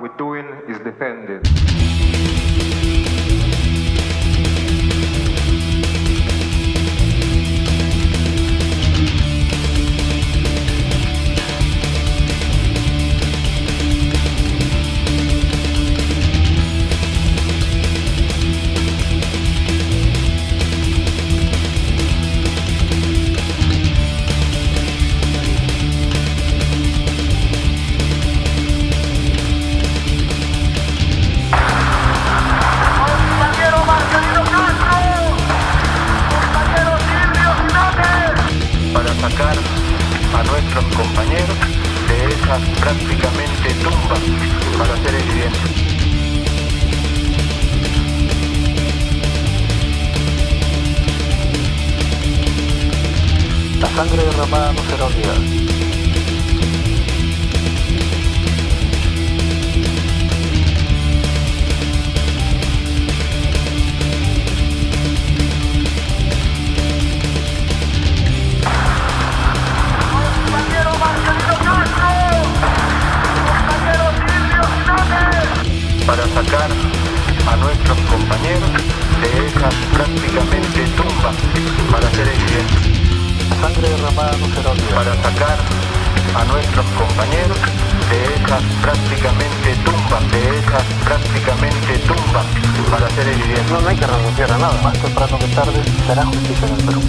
we're doing is defending. Nuestros compañeros de esas prácticamente tumbas para hacer evidencia. La sangre derramada no será olvidada. sacar a nuestros compañeros de esas prácticamente tumbas para hacer evidente. Sangre derramada no será olvidada. Para sacar a nuestros compañeros de esas prácticamente tumbas, de esas prácticamente tumbas para hacer evidente. No, no hay que renunciar a nada, más temprano que tarde será justicia en el Perú.